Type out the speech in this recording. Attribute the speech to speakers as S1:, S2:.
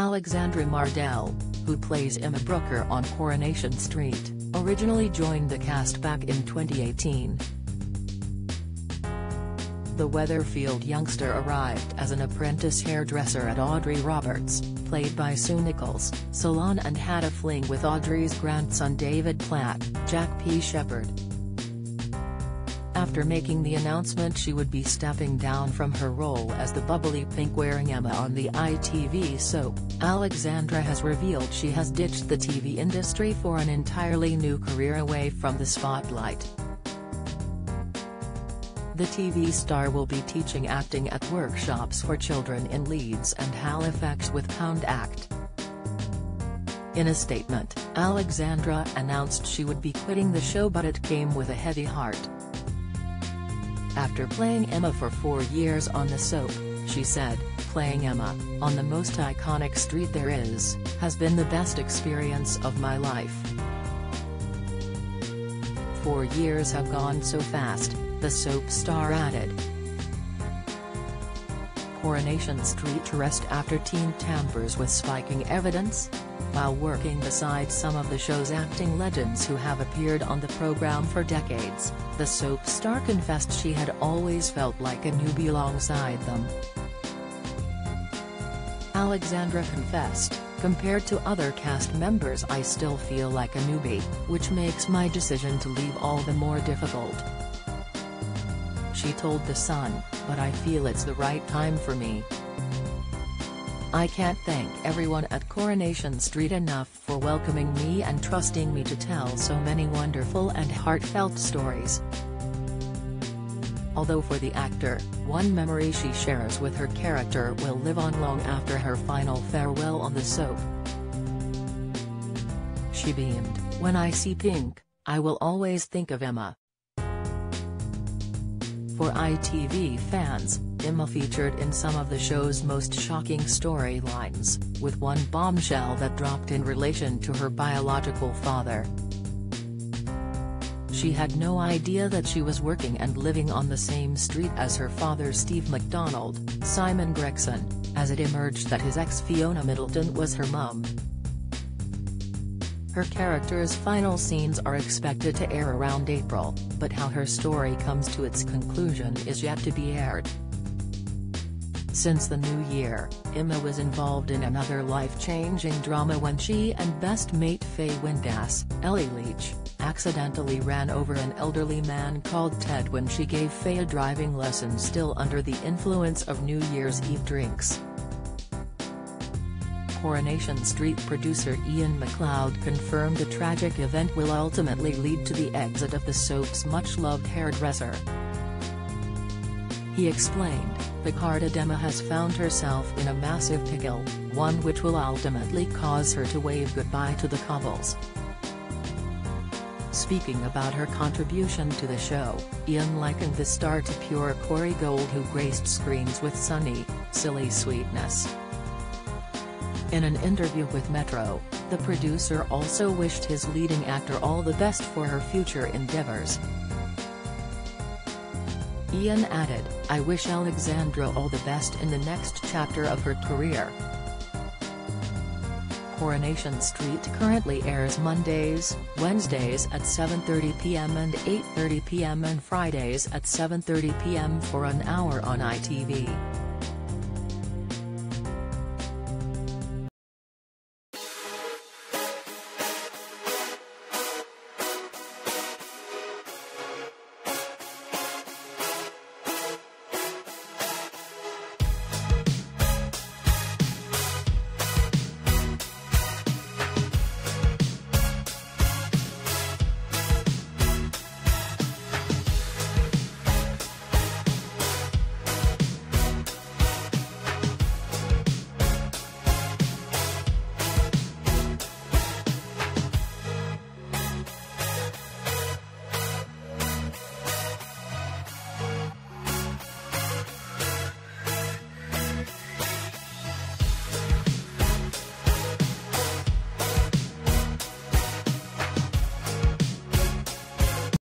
S1: Alexandra Mardell, who plays Emma Brooker on Coronation Street, originally joined the cast back in 2018. The Weatherfield youngster arrived as an apprentice hairdresser at Audrey Roberts, played by Sue Nicholls, salon and had a fling with Audrey's grandson David Platt, Jack P. Shepherd. After making the announcement she would be stepping down from her role as the bubbly pink-wearing Emma on the ITV soap, Alexandra has revealed she has ditched the TV industry for an entirely new career away from the spotlight. The TV star will be teaching acting at workshops for children in Leeds and Halifax with Pound Act. In a statement, Alexandra announced she would be quitting the show but it came with a heavy heart. After playing Emma for four years on the soap, she said, playing Emma, on the most iconic street there is, has been the best experience of my life. Four years have gone so fast, the soap star added. Coronation Street to rest after teen tampers with spiking evidence? While working beside some of the show's acting legends who have appeared on the program for decades, the soap star confessed she had always felt like a newbie alongside them. Alexandra confessed, compared to other cast members I still feel like a newbie, which makes my decision to leave all the more difficult. She told The Sun, but I feel it's the right time for me. I can't thank everyone at Coronation Street enough for welcoming me and trusting me to tell so many wonderful and heartfelt stories. Although for the actor, one memory she shares with her character will live on long after her final farewell on the soap. She beamed, When I see pink, I will always think of Emma. For ITV fans, Emma featured in some of the show's most shocking storylines, with one bombshell that dropped in relation to her biological father. She had no idea that she was working and living on the same street as her father Steve McDonald, Simon Gregson, as it emerged that his ex Fiona Middleton was her mum. Her character's final scenes are expected to air around April, but how her story comes to its conclusion is yet to be aired. Since the new year, Emma was involved in another life-changing drama when she and best mate Faye Windass, Ellie Leach, accidentally ran over an elderly man called Ted when she gave Faye a driving lesson still under the influence of New Year's Eve drinks. Coronation Street producer Iain MacLeod confirmed the tragic event will ultimately lead to the exit of the soap's much-loved hairdresser. He explained, Picard Emma has found herself in a massive pickle, one which will ultimately cause her to wave goodbye to the Cobbles. Speaking about her contribution to the show, Iain likened the star to pure Corrie Gold who graced screens with sunny, silly sweetness. In an interview with Metro, the producer also wished his leading actor all the best for her future endeavors. Iain added, I wish Alexandra all the best in the next chapter of her career. Coronation Street currently airs Mondays, Wednesdays at 7.30 p.m. and 8.30 p.m. and Fridays at 7.30 p.m. for an hour on ITV.